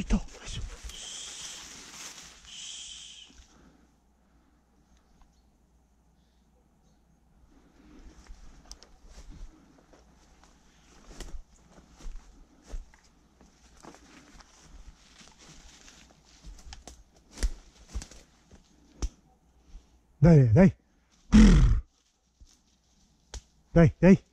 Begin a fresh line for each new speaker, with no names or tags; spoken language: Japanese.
いた。Đây, đây. Đây, đây.